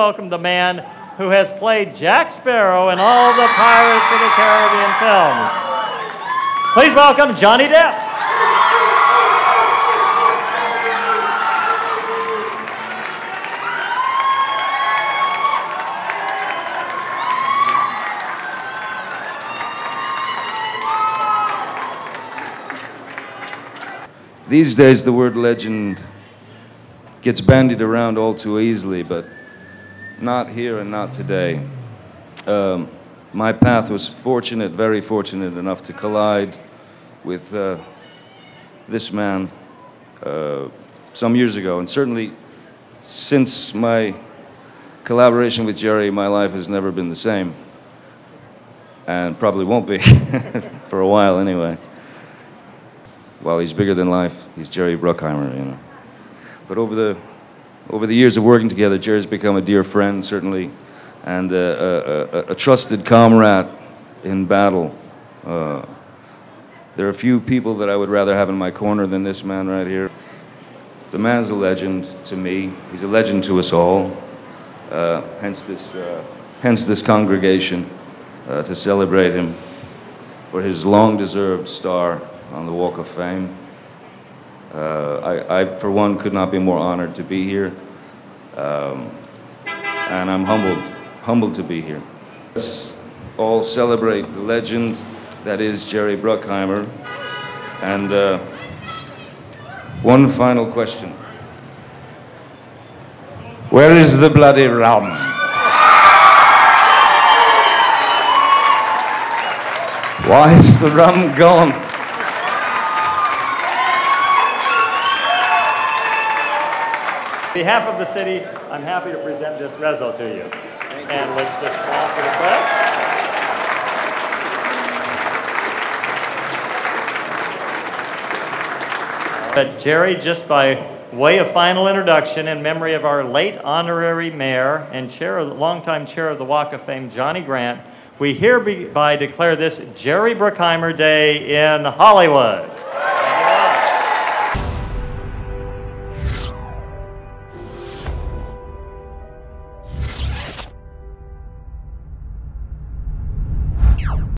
welcome the man who has played Jack Sparrow in all the Pirates of the Caribbean films. Please welcome Johnny Depp. These days, the word legend gets bandied around all too easily, but not here and not today. Um, my path was fortunate, very fortunate enough to collide with uh, this man uh, some years ago, and certainly since my collaboration with Jerry, my life has never been the same, and probably won't be for a while anyway well, he's bigger than life. He's Jerry Bruckheimer, you know. But over the over the years of working together, Jerry's become a dear friend, certainly, and a, a, a, a trusted comrade in battle. Uh, there are a few people that I would rather have in my corner than this man right here. The man's a legend to me. He's a legend to us all. Uh, hence this, uh, hence this congregation uh, to celebrate him for his long-deserved star on the Walk of Fame. Uh, I, I, for one, could not be more honored to be here. Um, and I'm humbled, humbled to be here. Let's all celebrate the legend that is Jerry Bruckheimer. And uh, one final question. Where is the bloody rum? Why is the rum gone? On behalf of the city, I'm happy to present this rezo to you. And let's just small for the press. But Jerry, just by way of final introduction, in memory of our late honorary mayor and chair the, longtime chair of the Walk of Fame, Johnny Grant, we hereby declare this Jerry Bruckheimer Day in Hollywood.